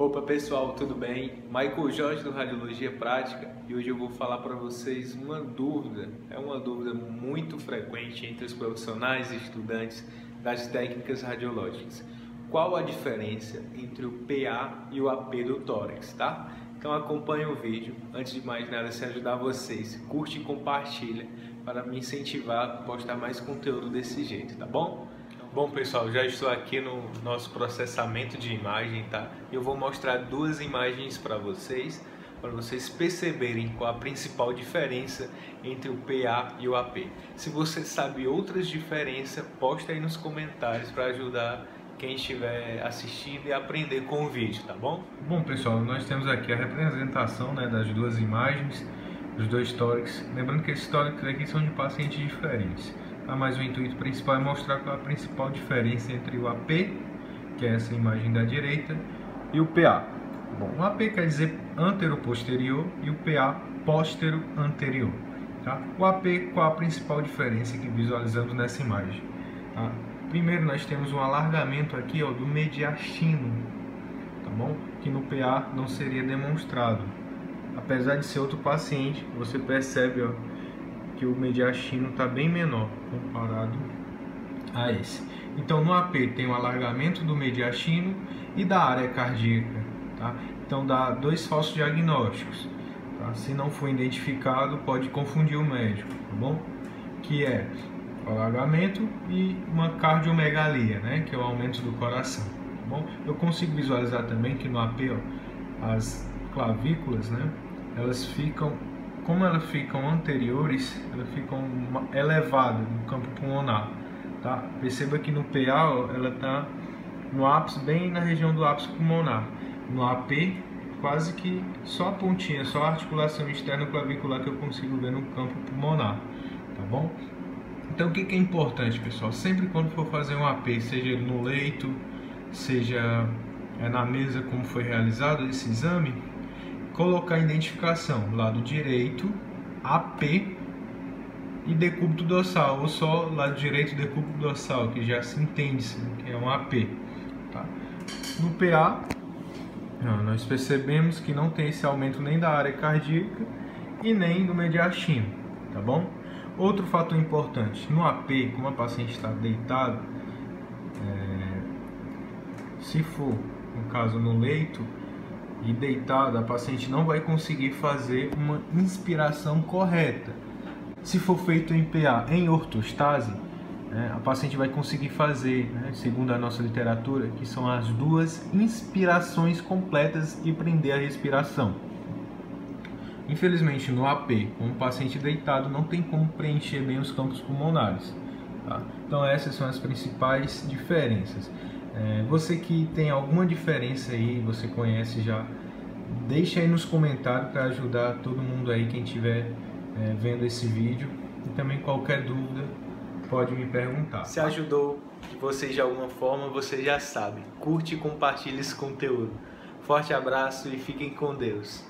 Opa pessoal, tudo bem? Michael Jorge do Radiologia Prática e hoje eu vou falar para vocês uma dúvida, é uma dúvida muito frequente entre os profissionais e estudantes das técnicas radiológicas. Qual a diferença entre o PA e o AP do tórax, tá? Então acompanhe o vídeo. Antes de mais nada, se ajudar vocês, curte e compartilha para me incentivar a postar mais conteúdo desse jeito, tá bom? Bom pessoal, já estou aqui no nosso processamento de imagem, tá? Eu vou mostrar duas imagens para vocês, para vocês perceberem qual a principal diferença entre o PA e o AP. Se você sabe outras diferenças, posta aí nos comentários para ajudar quem estiver assistindo e aprender com o vídeo, tá bom? Bom pessoal, nós temos aqui a representação né, das duas imagens, dos dois tórax. Lembrando que esses tórax aqui são de pacientes diferentes. Mas o intuito principal é mostrar qual é a principal diferença entre o AP, que é essa imagem da direita, e o PA. Bom, o AP quer dizer antero-posterior e o PA póstero-anterior. Tá? O AP, qual a principal diferença que visualizamos nessa imagem? Tá? Primeiro nós temos um alargamento aqui ó, do mediastino, tá bom? Que no PA não seria demonstrado. Apesar de ser outro paciente, você percebe ó, que o mediastino está bem menor comparado a esse. Então no AP tem o alargamento do mediastino e da área cardíaca, tá? Então dá dois falsos diagnósticos. Tá? Se não for identificado, pode confundir o médico, tá bom? Que é alargamento e uma cardiomegalia, né? Que é o aumento do coração, tá bom? Eu consigo visualizar também que no AP, ó, as clavículas, né? Elas ficam como elas ficam anteriores, elas ficam elevadas no campo pulmonar. Tá? Perceba que no PA ela está no ápice, bem na região do ápice pulmonar. No AP, quase que só a pontinha, só a articulação externa clavicular que eu consigo ver no campo pulmonar. Tá bom? Então o que, que é importante, pessoal? Sempre quando for fazer um AP, seja no leito, seja é, na mesa como foi realizado esse exame, colocar a identificação lado direito, AP e decúbito dorsal, ou só lado direito decúbito dorsal, que já se entende que é um AP. Tá? No PA, nós percebemos que não tem esse aumento nem da área cardíaca e nem do mediastino, tá bom? Outro fator importante, no AP, como a paciente está deitada, é, se for, no caso no leito, e deitada, a paciente não vai conseguir fazer uma inspiração correta. Se for feito em PA em ortostase, né, a paciente vai conseguir fazer, né, segundo a nossa literatura, que são as duas inspirações completas e prender a respiração. Infelizmente, no AP, com o paciente deitado, não tem como preencher bem os campos pulmonares. Tá? Então, essas são as principais diferenças. É, você que tem alguma diferença aí, você conhece já, deixa aí nos comentários para ajudar todo mundo aí, quem estiver é, vendo esse vídeo. E também qualquer dúvida pode me perguntar. Se ajudou você de alguma forma, você já sabe. Curte e compartilhe esse conteúdo. Forte abraço e fiquem com Deus.